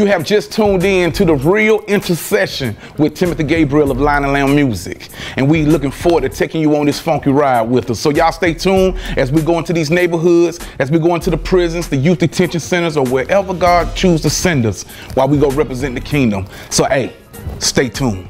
You have just tuned in to the real Entersession with Timothy Gabriel of Lion and Lamb Music. And we looking forward to taking you on this funky ride with us. So y'all stay tuned as we go into these neighborhoods, as we go into the prisons, the youth detention centers, or wherever God chooses to send us while we go represent the kingdom. So hey, stay tuned.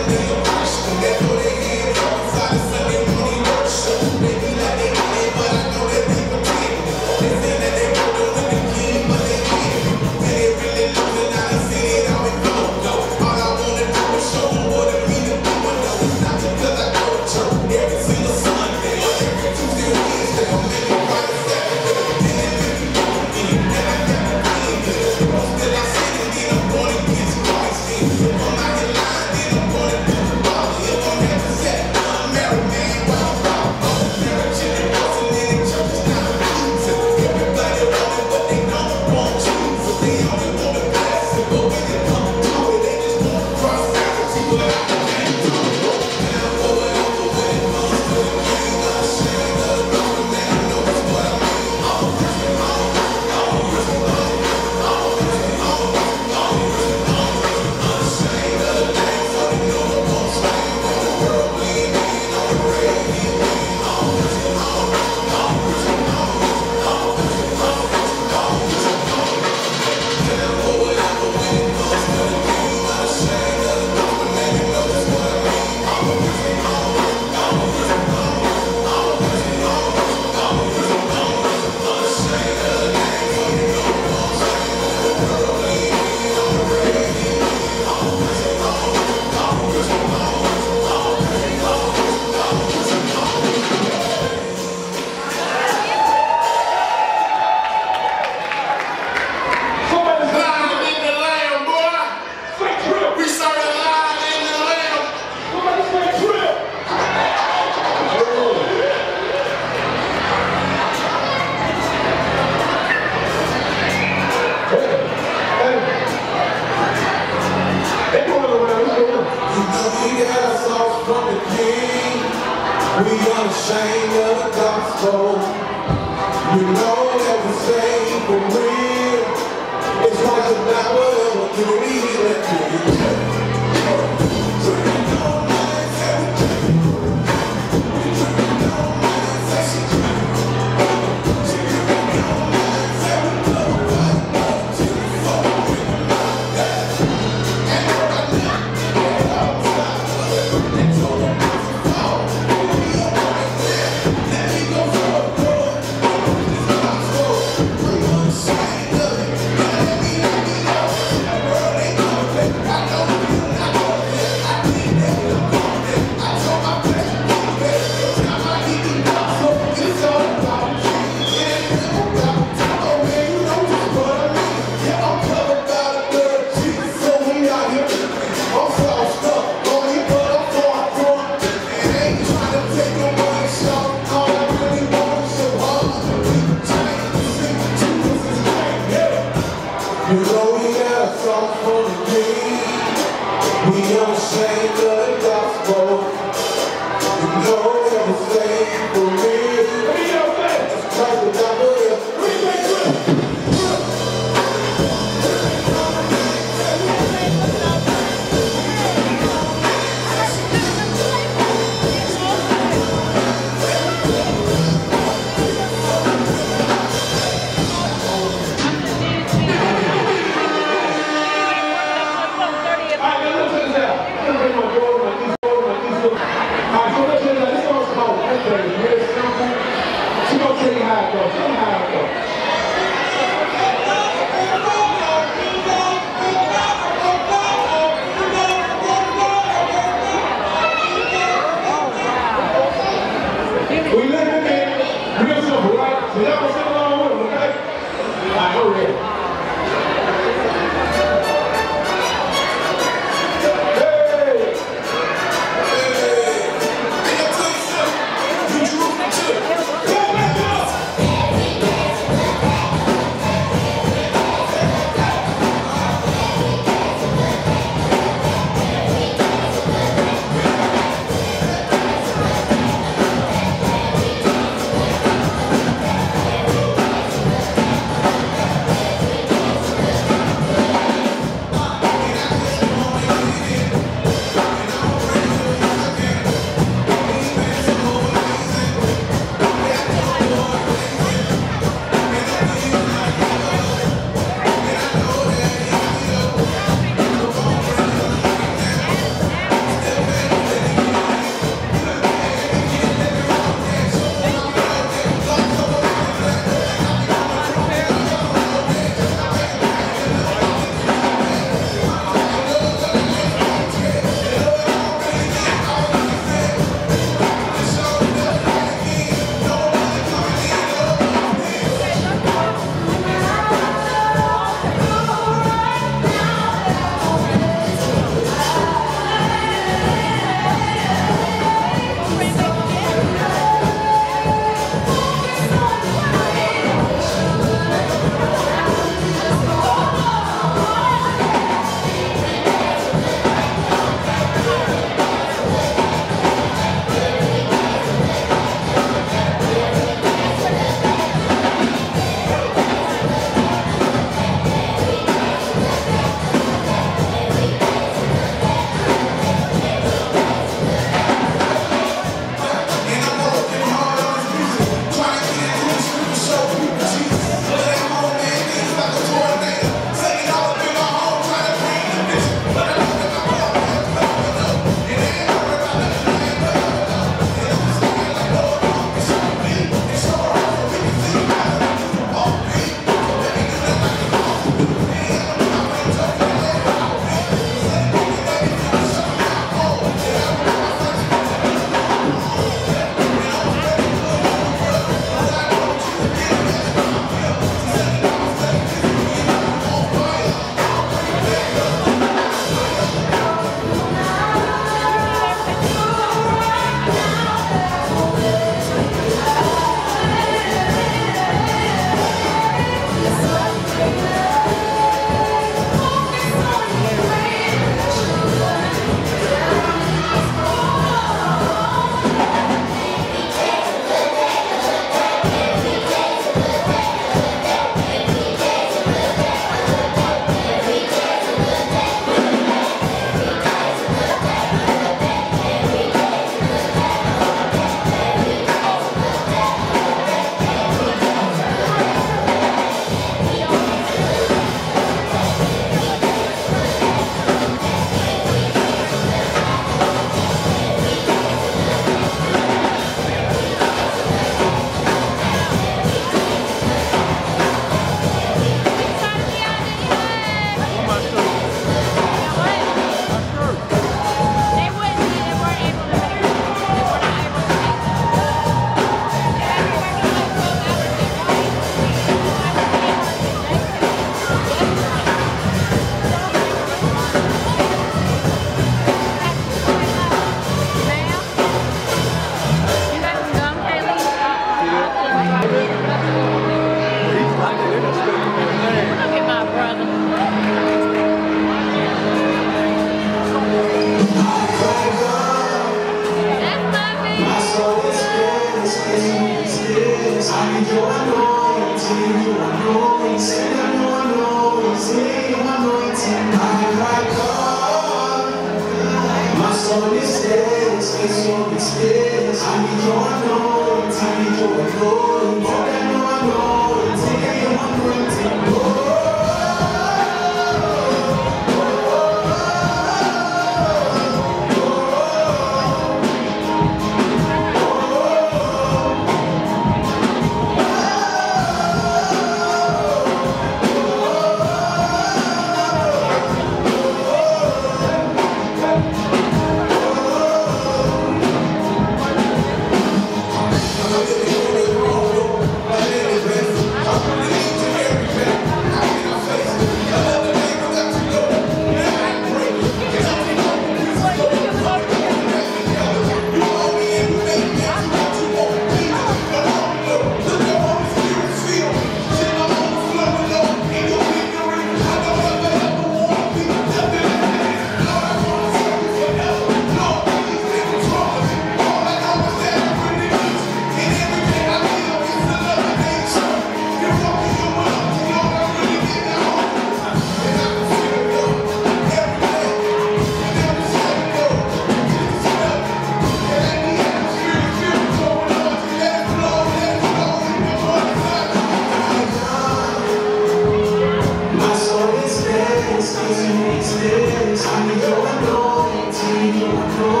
Dead. I need your anointing, your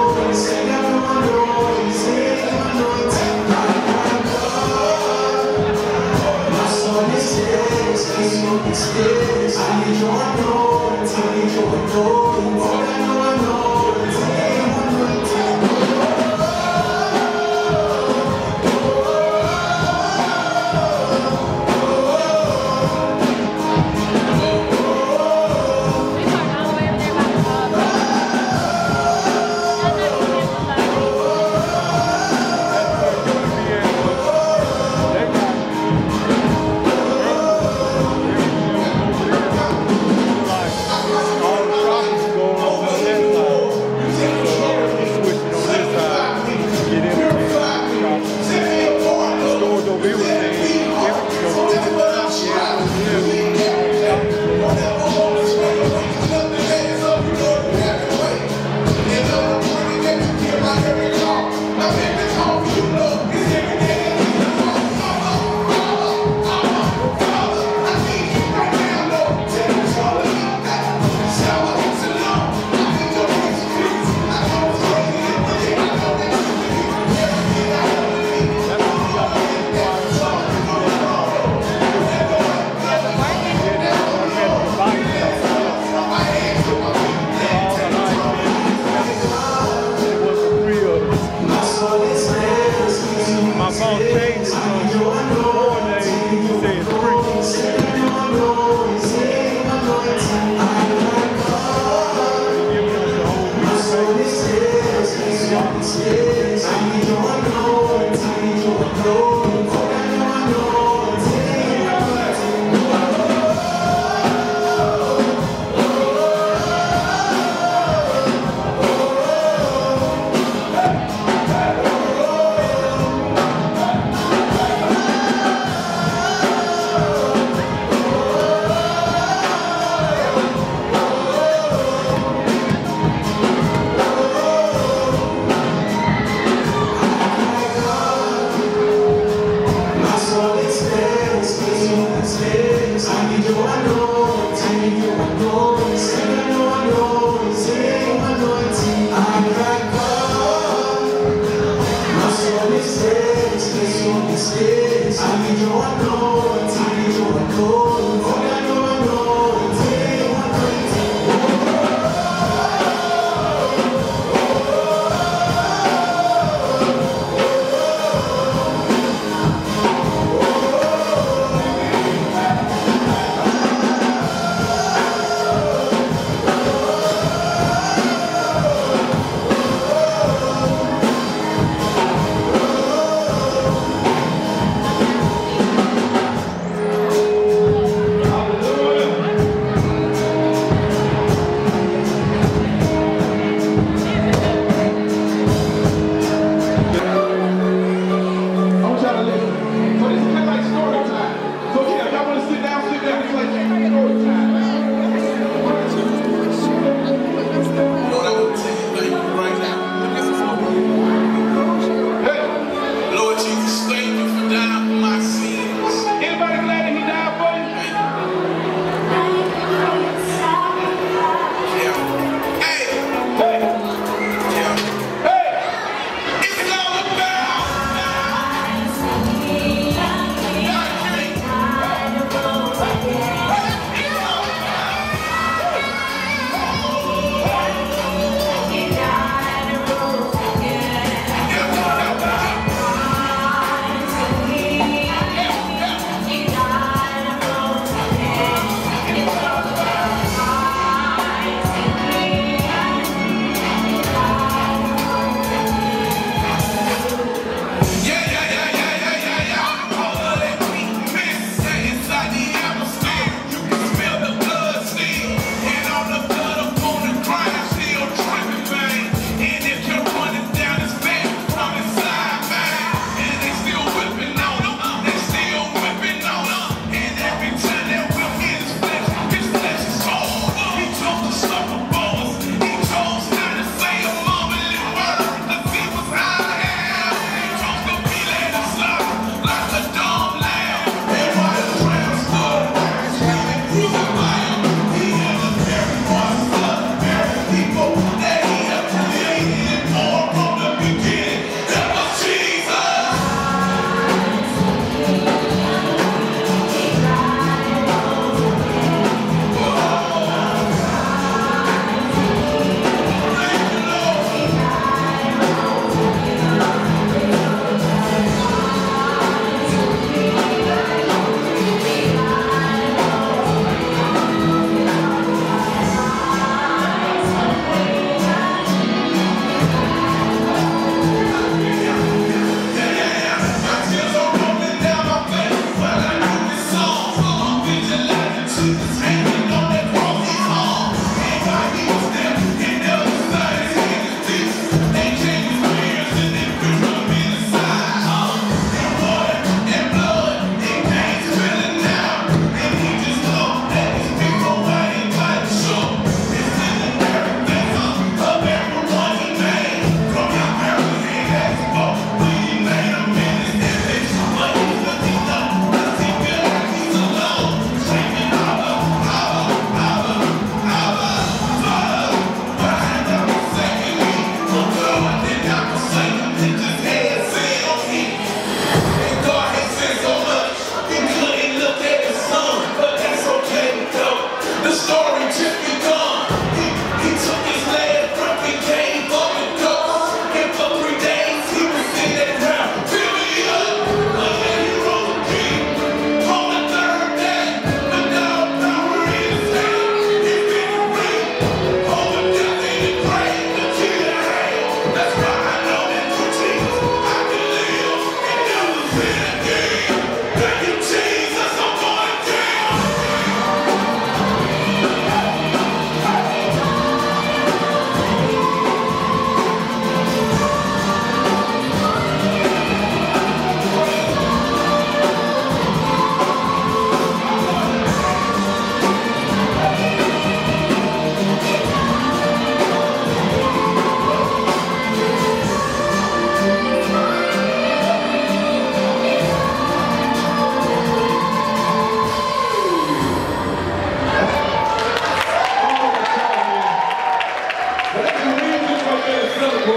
If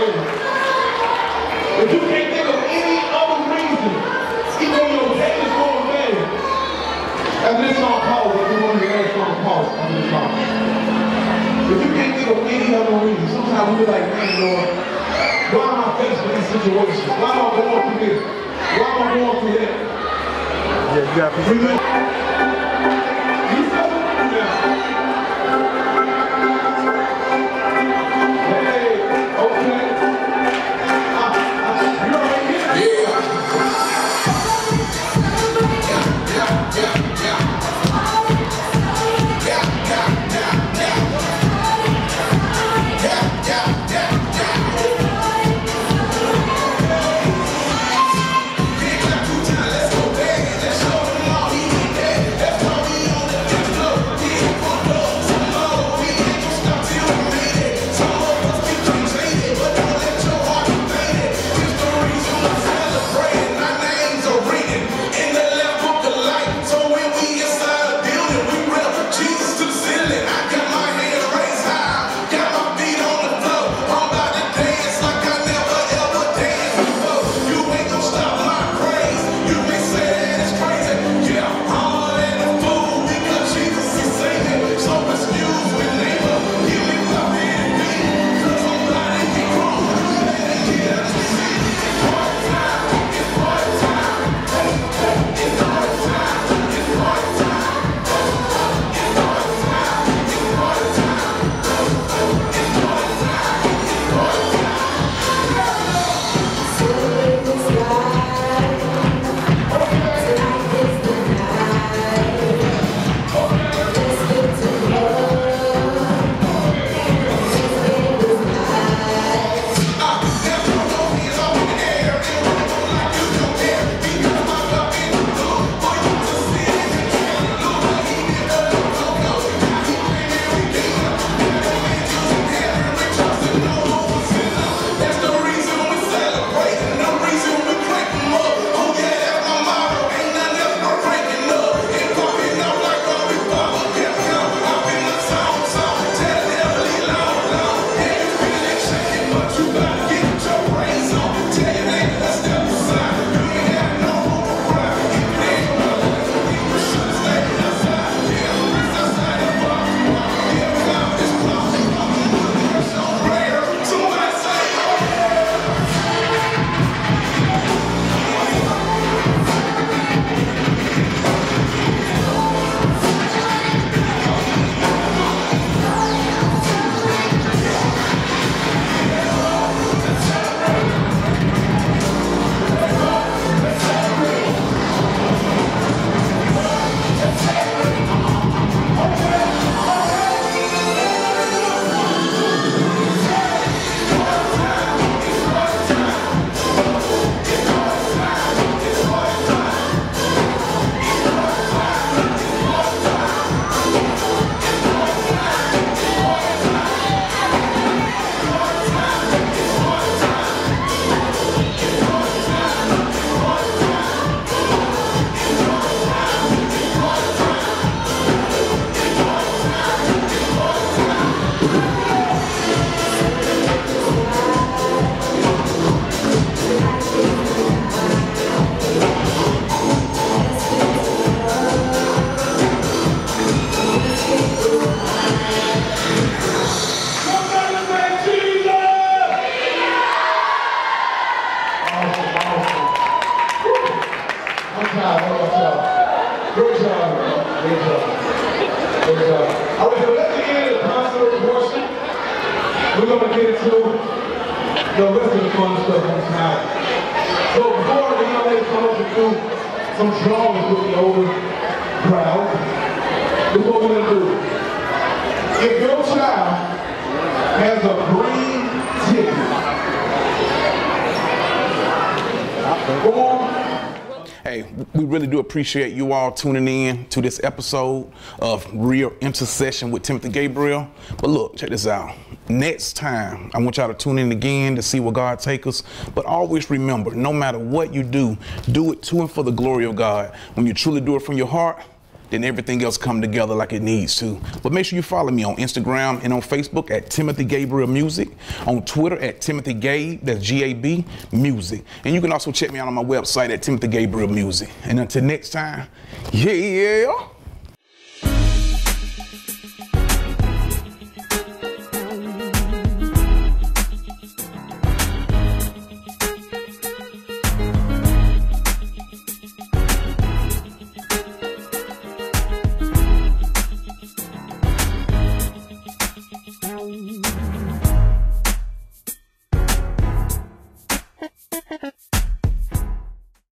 you can't think of any other reason, even your day is going bad, after this song to pause, after this song. If you can't think of any other reason, sometimes we're like, man, Lord, why am I faced these situations? Why am I going through this? Why am I going through that? Yeah, you got appreciate you all tuning in to this episode of Real Entersession with Timothy Gabriel. But look, check this out. Next time, I want y'all to tune in again to see where God take us. But always remember, no matter what you do, do it to and for the glory of God. When you truly do it from your heart, then everything else come together like it needs to. But make sure you follow me on Instagram and on Facebook at Timothy Gabriel Music, on Twitter at Timothy Gabe, that's G-A-B, Music. And you can also check me out on my website at Timothy Gabriel Music. And until next time, yeah.